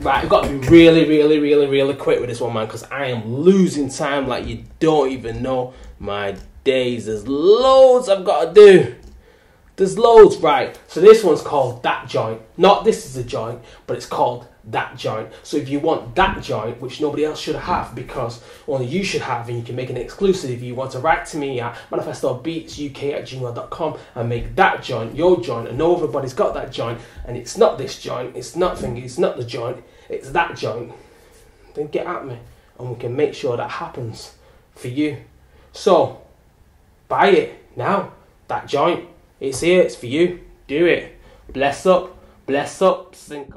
Right, I've got to be really, really, really, really quick with this one, man, because I am losing time like you don't even know. My days, there's loads I've got to do. There's loads, right? So this one's called that joint. Not this is a joint, but it's called that joint. So if you want that joint, which nobody else should have because only you should have, and you can make an exclusive, if you want to write to me at manifestobeatsuk at gmail.com and make that joint your joint, and know everybody's got that joint, and it's not this joint, it's nothing, it's not the joint, it's that joint, then get at me and we can make sure that happens for you. So, buy it now. That joint, it's here, it's for you. Do it. Bless up, bless up, sink up.